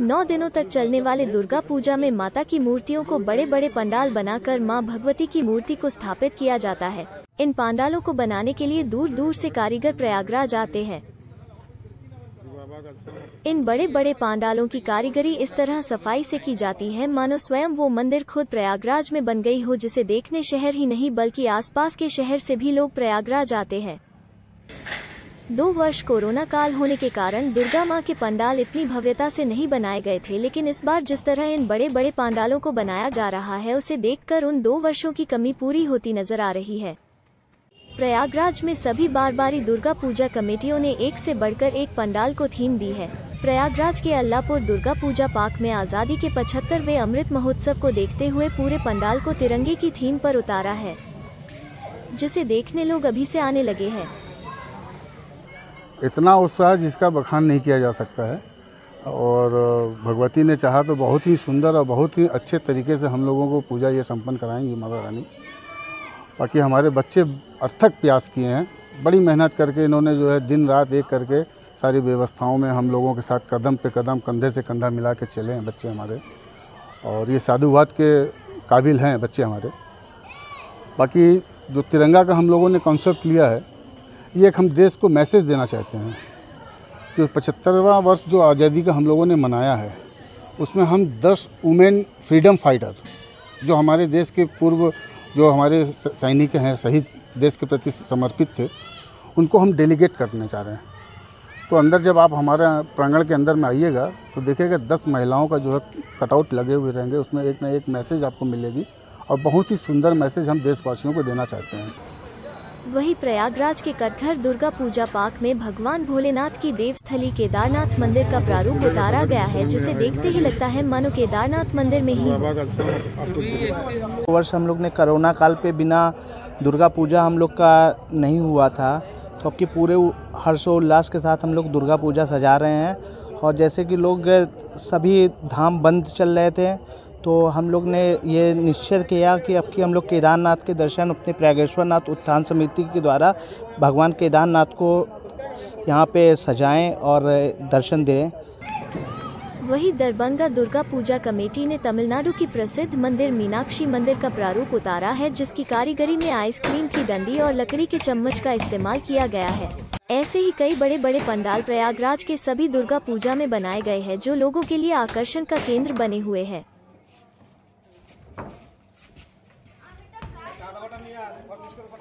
नौ दिनों तक चलने वाले दुर्गा पूजा में माता की मूर्तियों को बड़े बड़े पंडाल बनाकर माँ भगवती की मूर्ति को स्थापित किया जाता है। इन पंडालों को बनाने के लिए दूर दूर से कारीगर प्रयागराज आते हैं। इन बड़े बड़े पांडालों की कारीगरी इस तरह सफ़ाई से की जाती है, मानो स्वयं वो मंदिर खुद प्रयागराज में बन गई हो, जिसे देखने शहर ही नहीं, बल्कि आसपास के शहर से भी लोग प्रयागराज आते हैं। दो वर्ष कोरोना काल होने के कारण दुर्गा माँ के पंडाल इतनी भव्यता से नहीं बनाए गए थे, लेकिन इस बार जिस तरह इन बड़े बड़े पंडालों को बनाया जा रहा है, उसे देखकर उन दो वर्षों की कमी पूरी होती नज़र आ रही है। प्रयागराज में सभी बार बारी दुर्गा पूजा कमेटियों ने एक से बढ़कर एक पंडाल को थीम दी है। प्रयागराज के अल्लापुर दुर्गा पूजा पार्क में आज़ादी के पचहत्तरवे अमृत महोत्सव को देखते हुए पूरे पंडाल को तिरंगे की थीम पर उतारा है, जिसे देखने लोग अभी से आने लगे हैं। इतना उत्साह जिसका बखान नहीं किया जा सकता है। और भगवती ने चाहा तो बहुत ही सुंदर और बहुत ही अच्छे तरीके से हम लोगों को पूजा ये संपन्न कराएँगी माता रानी। बाकी हमारे बच्चे अर्थक प्रयास किए हैं। बड़ी मेहनत करके इन्होंने जो है दिन रात एक करके सारी व्यवस्थाओं में हम लोगों के साथ कदम पे कदम, कंधे से कंधा मिला के चले हैं बच्चे हमारे। और ये साधुवाद के काबिल हैं बच्चे हमारे। बाकी जो तिरंगा का हम लोगों ने कॉन्सेप्ट लिया है ये एक हम देश को मैसेज देना चाहते हैं कि पचहत्तरवा वर्ष जो आज़ादी का हम लोगों ने मनाया है, उसमें हम दस वुमेन फ्रीडम फाइटर, जो हमारे देश के पूर्व जो हमारे सैनिक हैं, शहीद देश के प्रति समर्पित थे, उनको हम डेलीगेट करने चाह रहे हैं। तो अंदर जब आप हमारे प्रांगण के अंदर में आइएगा तो देखिएगा दस महिलाओं का जो है कटआउट लगे हुए रहेंगे, उसमें एक ना एक मैसेज आपको मिलेगी और बहुत ही सुंदर मैसेज हम देशवासियों को देना चाहते हैं। वहीं प्रयागराज के कटघर दुर्गा पूजा पार्क में भगवान भोलेनाथ की देवस्थली केदारनाथ मंदिर का प्रारूप उतारा गया है, जिसे देखते ही लगता है मानो केदारनाथ मंदिर में ही। वर्ष हम लोग ने कोरोना काल पे बिना दुर्गा पूजा हम लोग का नहीं हुआ था तो अब पूरे हर्षोल्लास के साथ हम लोग दुर्गा पूजा सजा रहे हैं। और जैसे कि लोग सभी धाम बंद चल रहे थे तो हम लोग ने ये निश्चय किया कि अब की हम लोग केदारनाथ के दर्शन अपने प्रयागेश्वर नाथ उत्थान समिति के द्वारा भगवान केदारनाथ को यहाँ पे सजाएँ और दर्शन दें। वही दरभंगा दुर्गा पूजा कमेटी ने तमिलनाडु की प्रसिद्ध मंदिर मीनाक्षी मंदिर का प्रारूप उतारा है, जिसकी कारीगरी में आइसक्रीम की डंडी और लकड़ी के चम्मच का इस्तेमाल किया गया है। ऐसे ही कई बड़े बड़े पंडाल प्रयागराज के सभी दुर्गा पूजा में बनाए गए हैं, जो लोगों के लिए आकर्षण का केंद्र बने हुए हैं। Ayan, wag mo siya